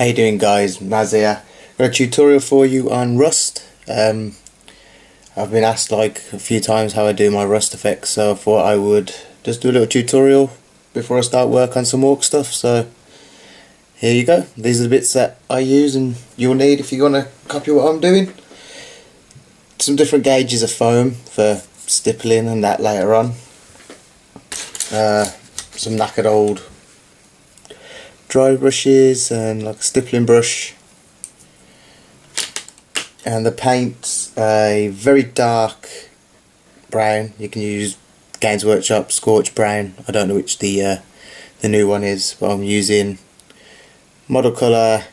How you doing guys, Maz here. Got a tutorial for you on Rust. Um, I've been asked like a few times how I do my Rust effects so I thought I would just do a little tutorial before I start work on some Orc stuff so here you go. These are the bits that I use and you'll need if you want to copy what I'm doing. Some different gauges of foam for stippling and that later on. Uh, some knackered old dry brushes and like a stippling brush. And the paint a very dark brown. You can use Games Workshop Scorch Brown. I don't know which the uh, the new one is but I'm using model colour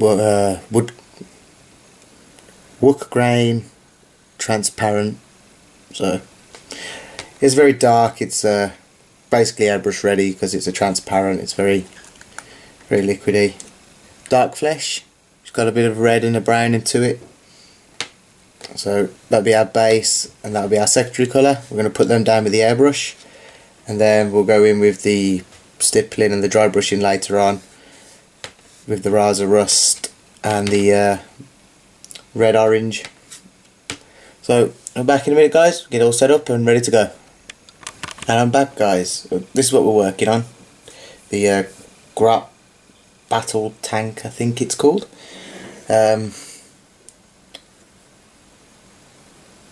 uh, wood wood grain transparent. So it's very dark. It's uh, basically airbrush ready because it's a transparent it's very very liquidy. Dark flesh it's got a bit of red and a brown into it. So that'll be our base and that'll be our secondary colour. We're going to put them down with the airbrush and then we'll go in with the stippling and the dry brushing later on with the Ryza Rust and the uh, red orange. So I'm back in a minute guys. Get all set up and ready to go and I'm back guys. This is what we're working on. The uh, Grot Battle Tank I think it's called. Um,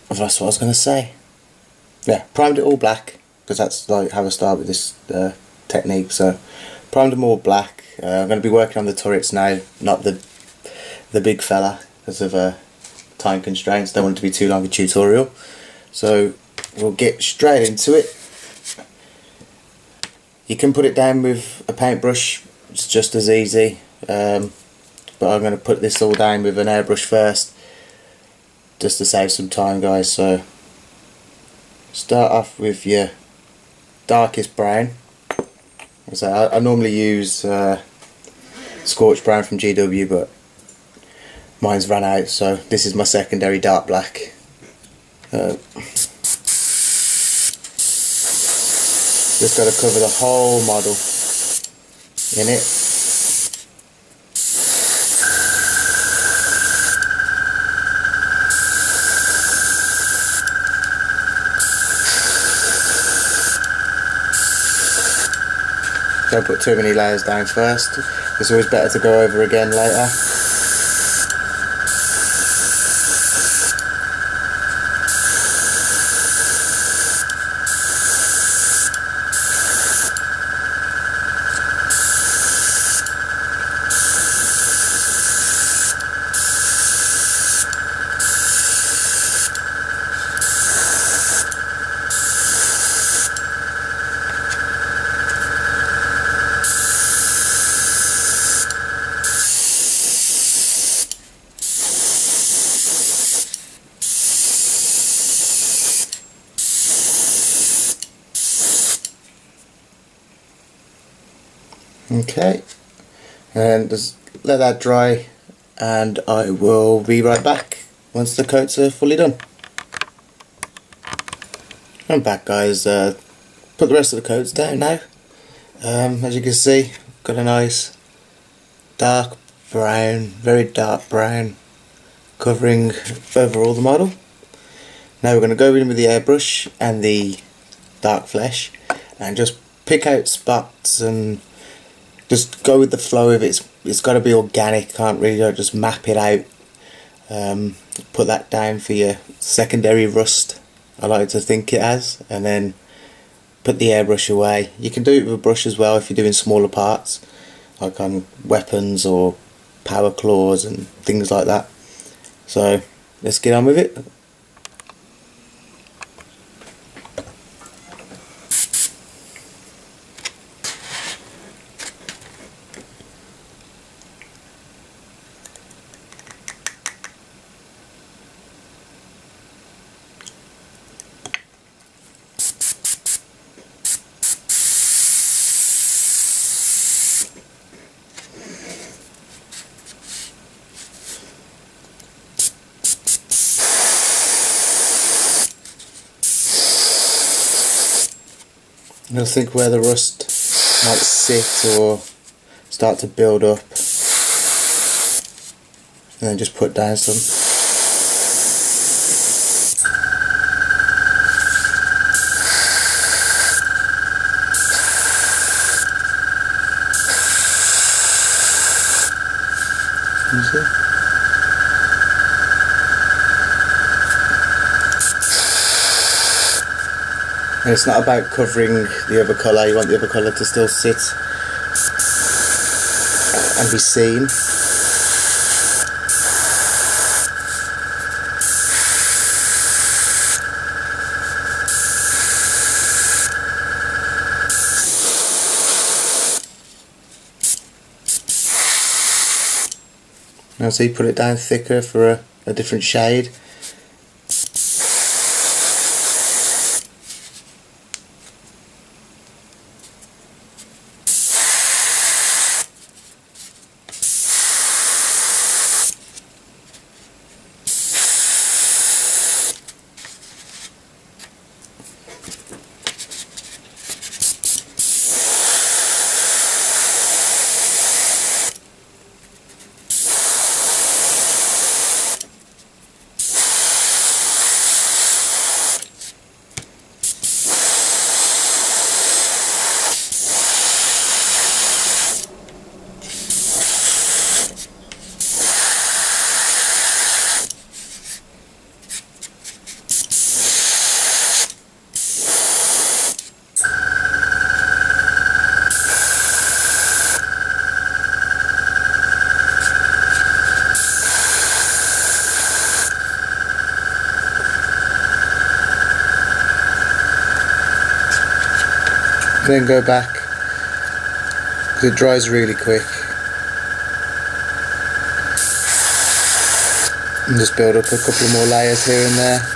that's what I was going to say. Yeah, primed it all black because that's like how I start with this uh, technique. So primed them all black. Uh, I'm going to be working on the turrets now, not the the big fella because of uh, time constraints. Don't want it to be too long a tutorial. So we'll get straight into it. You can put it down with a paintbrush, it's just as easy. Um, but I'm going to put this all down with an airbrush first, just to save some time guys. So start off with your darkest brown. So I, I normally use uh, Scorch Brown from GW, but mine's run out, so this is my secondary dark black. Uh, Just got to cover the whole model in it. Don't put too many layers down first. It's always better to go over again later. Okay, and just let that dry and I will be right back once the coats are fully done. I'm back guys, uh, put the rest of the coats down now. Um, as you can see, got a nice dark brown, very dark brown covering over all the model. Now we're going to go in with the airbrush and the dark flesh and just pick out spots and just go with the flow of it. It's, it's got to be organic. Can't really just map it out. Um, put that down for your secondary rust. I like to think it has, and then put the airbrush away. You can do it with a brush as well if you're doing smaller parts, like on weapons or power claws and things like that. So let's get on with it. You'll think where the rust might sit or start to build up. And then just put down some You see? And it's not about covering the other colour, you want the other colour to still sit and be seen. Now see, put it down thicker for a, a different shade. Then go back. Because it dries really quick. And just build up a couple more layers here and there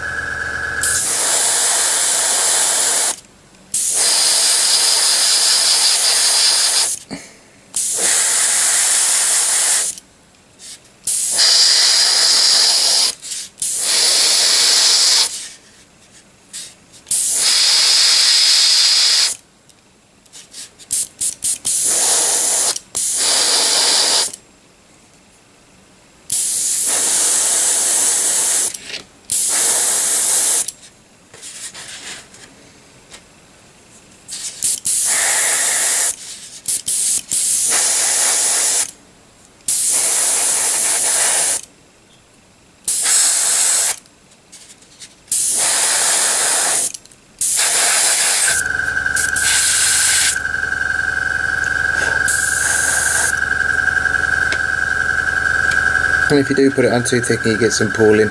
And if you do put it on too thick and you get some pooling,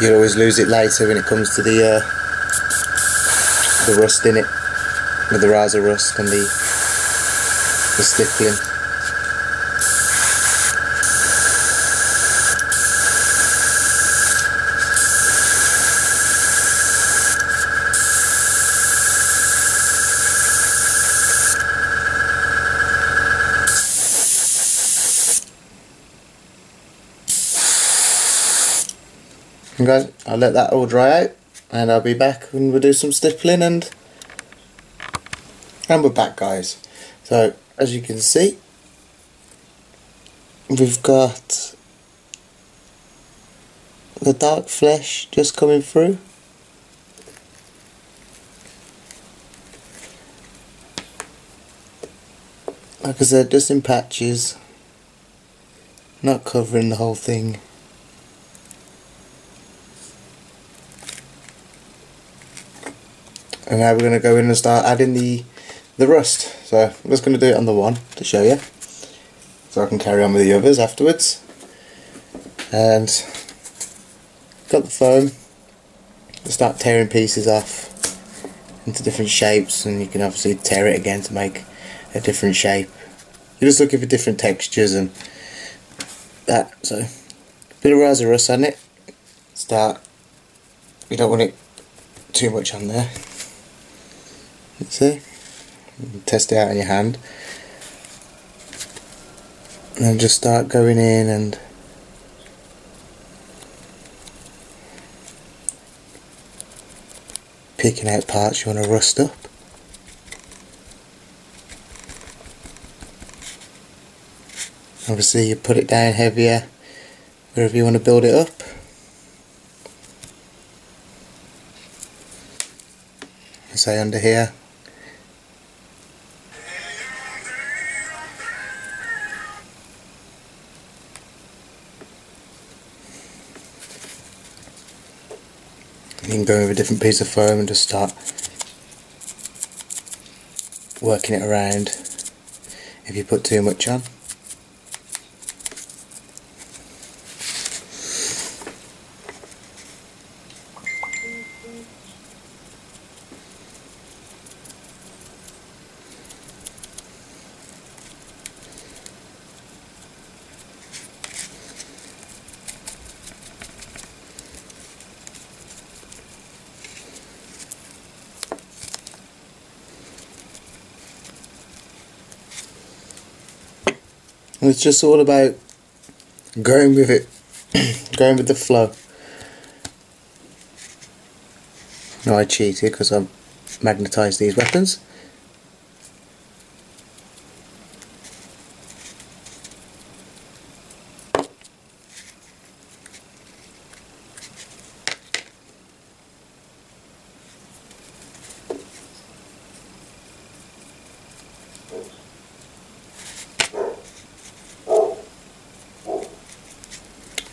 you'll always lose it later when it comes to the uh, the rust in it, with the Ryza rust and the the stippling. And guys, I'll let that all dry out and I'll be back and we'll do some stippling and and we're back guys. So as you can see we've got the dark flesh just coming through. Like I said, just in patches, not covering the whole thing. And now we're going to go in and start adding the the rust. So I'm just going to do it on the one to show you. So I can carry on with the others afterwards. And got the foam. Start tearing pieces off into different shapes and you can obviously tear it again to make a different shape. You're just looking for different textures and that so. Bit of Ryza rust on it. Start you don't want it too much on there see test it out in your hand and just start going in and picking out parts you want to rust up Obviously you put it down heavier wherever you want to build it up. Say under here. You can go with a different piece of foam and just start working it around if you put too much on. It's just all about going with it, going with the flow. No, I cheated because I magnetised these weapons.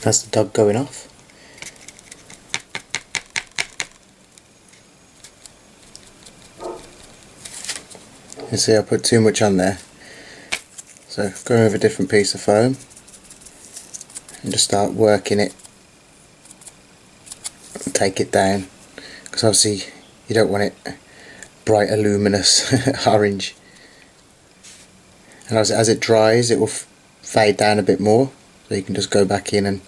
That's the dog going off. You see I put too much on there. So go over a different piece of foam and just start working it take it down because obviously you don't want it bright luminous orange and as, as it dries it will fade down a bit more so you can just go back in and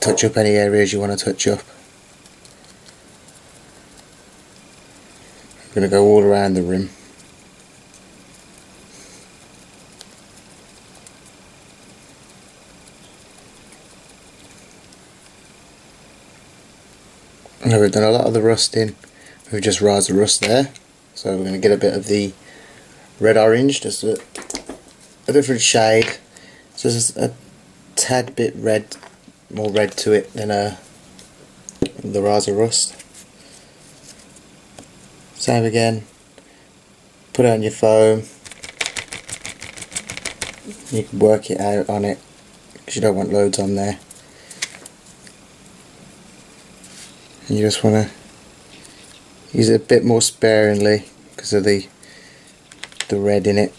touch up any areas you want to touch up. I'm going to go all around the rim. Now we've done a lot of the rusting, we've just raised the rust there, so we're going to get a bit of the red orange, just a, a different shade, just a tad bit red more red to it than uh, the Ryza Rust. Same again, put it on your foam, you can work it out on it because you don't want loads on there. And you just want to use it a bit more sparingly because of the the red in it.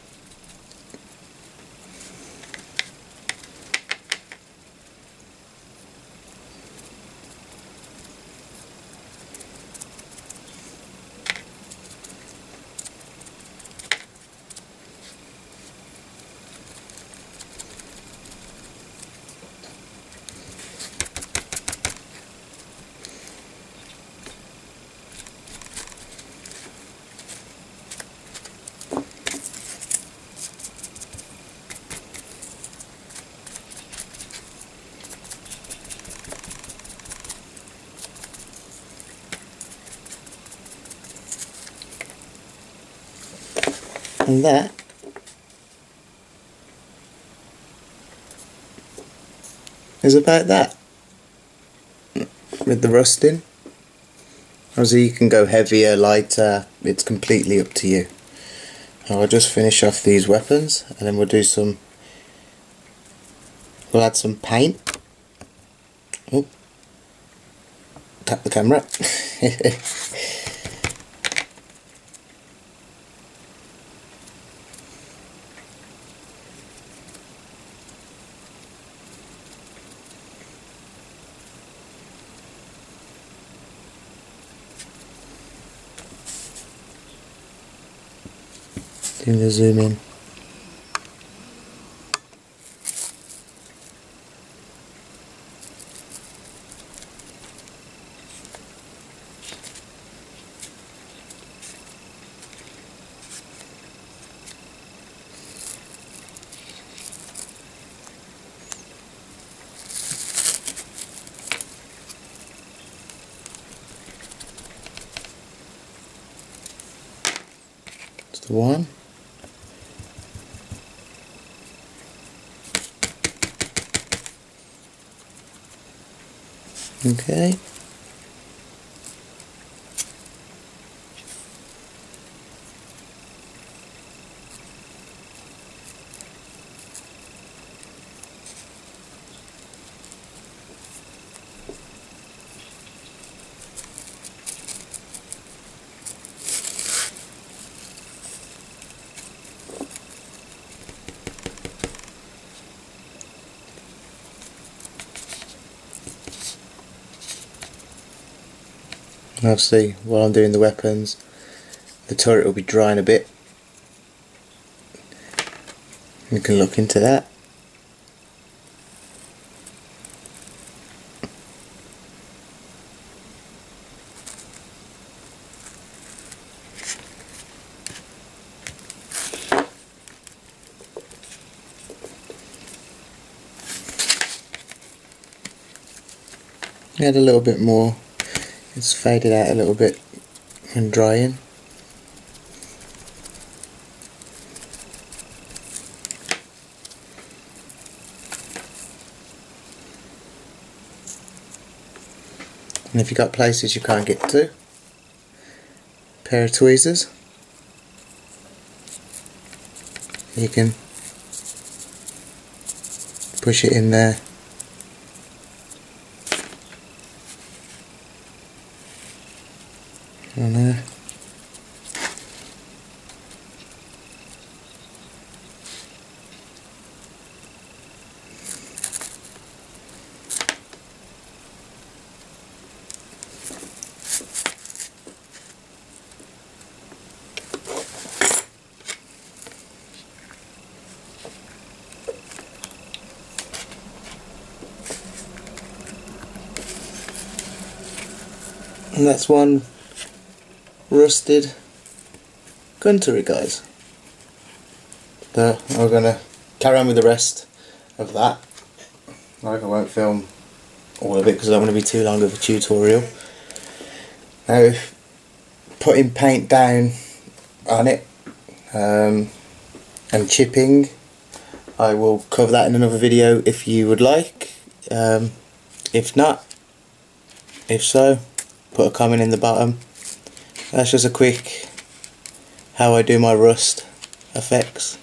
And that is about that. With the rusting. Obviously you can go heavier lighter. It's completely up to you. I'll just finish off these weapons and then we'll do some we'll add some paint. Oh. Tap the camera Doing the zoom in. The one. Okay. Obviously while I'm doing the weapons the turret will be drying a bit. We can look into that. Add a little bit more it's faded out a little bit when drying. And if you've got places you can't get to, pair of tweezers, you can push it in there there. and that's one rusted gun turret guys. So I'm to carry on with the rest of that. Like I won't film all of it because I don't want to be too long of a tutorial. Now putting paint down on it um, and chipping I will cover that in another video if you would like. Um, if not, if so, put a comment in the bottom that's just a quick how I do my rust effects.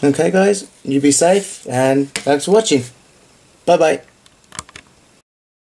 Okay guys, you be safe and thanks for watching. Bye bye.